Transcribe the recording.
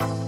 you